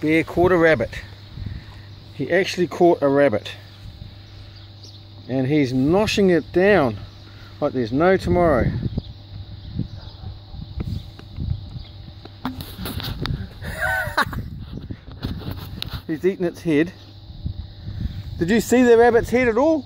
Bear caught a rabbit. He actually caught a rabbit. And he's noshing it down like there's no tomorrow. he's eaten its head. Did you see the rabbit's head at all?